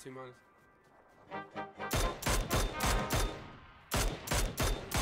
estoy mal.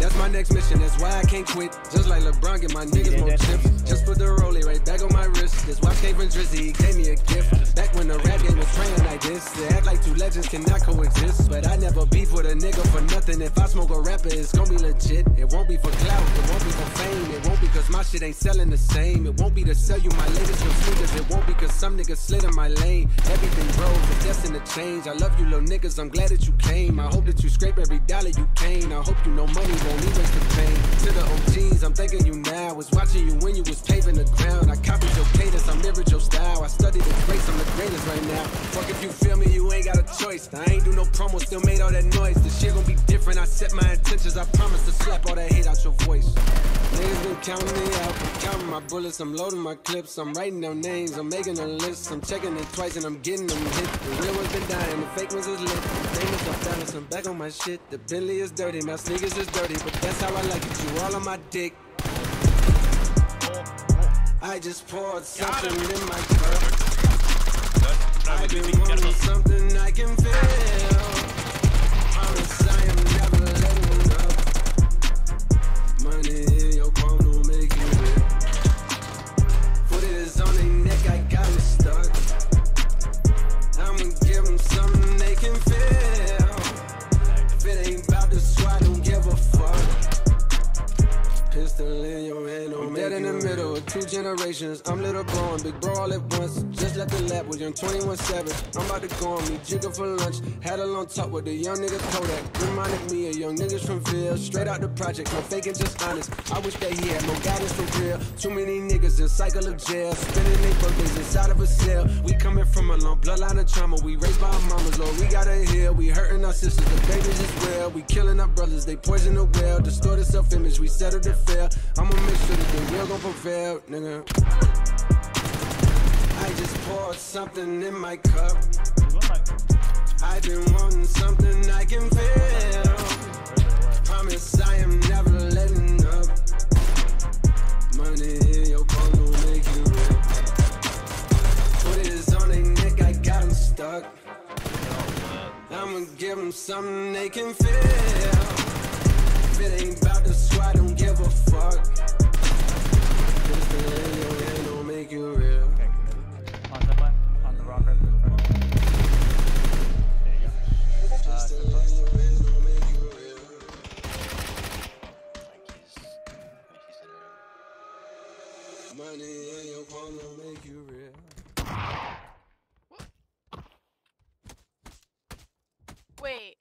That's my next mission, that's why I can't quit. Just like LeBron, get my niggas more chips. Just put the rollie right back on my wrist. This watch came from Drizzy, gave me a gift. Back when the rap game was training like this. They act like two legends cannot coexist. But I never beef with a nigga for nothing. If I smoke a rapper, it's gonna be legit. Shit ain't selling the same. It won't be to sell you my latest sneakers. It won't be cause some niggas slid in my lane. Everything grows, it's destined to change. I love you little niggas, I'm glad that you came. I hope that you scrape every dollar you came. I hope you know money won't erase the pain. To the OGs, I'm thanking you now. Was watching you when you was paving the ground. I copied your cadence, I mirrored your style. I studied the the greatest right now. Fuck if you feel me, you ain't got a choice. I ain't do no promo, still made all that noise. The shit gon' be different. I set my intentions, I promise to slap all that hate out your voice. Niggas been counting me out, I'm counting my bullets, I'm loading my clips, I'm writing down names, I'm making a list, I'm checking it twice and I'm getting them hit. The real ones been dying, the fake ones is lit. The famous off balance, I'm back on my shit. The Bentley is dirty, my sneakers is dirty, but that's how I like it. You all on my dick. I just poured something in my cup. I've been wanting something I can feel. Promise I am never letting up. Money in your palm don't make you real. Foot is on their neck, I got it stuck. I'ma give them something they can feel. If it ain't about the squad, don't give a fuck. Pistol in your hand, I'm dead in the middle of two generations. I'm little bro and big bro all at once. Just left the lab with young 21 Savage. I'm about to go on me jigger for lunch. Had a long talk with the young nigga Kodak. Reminded me of young niggas from Ville. Straight out the project, no faking, just honest. I wish that he had more guidance for real. Too many niggas in cycle of jail. Spending their birthdays inside of a cell. We coming from a long bloodline of trauma. We raised by our mamas, Lord, we gotta heal. We hurting our sisters, the babies as well. We killing our brothers, they poison the well. Distorted self image, we settle to fail. I'ma make sure that the real gon' prevail, nigga. I just poured something in my cup. I've been wanting something I can feel. Promise I am never letting up. Money in your palm don't make you real. Put it on their neck, I got 'em stuck. I'ma give 'em something they can feel. If it ain't about the squad, don't give a fuck. Money in your don't make you real. Wait.